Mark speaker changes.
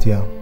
Speaker 1: 这样。